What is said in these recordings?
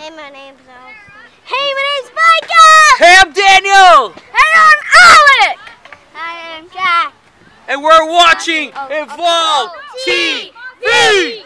Hey, my name's Allison. Hey, my name's Micah! Hey, I'm Daniel! And I'm Alec! I'm Jack. And we're watching Oh, Evolve TV.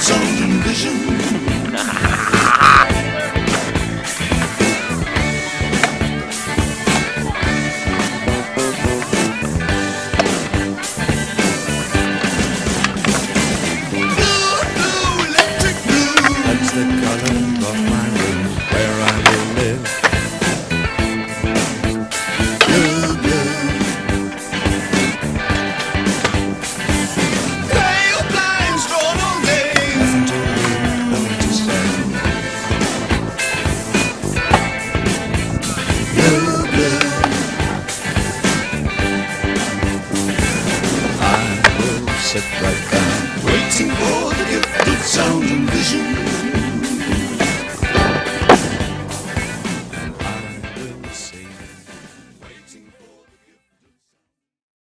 Sound and vision? Sit right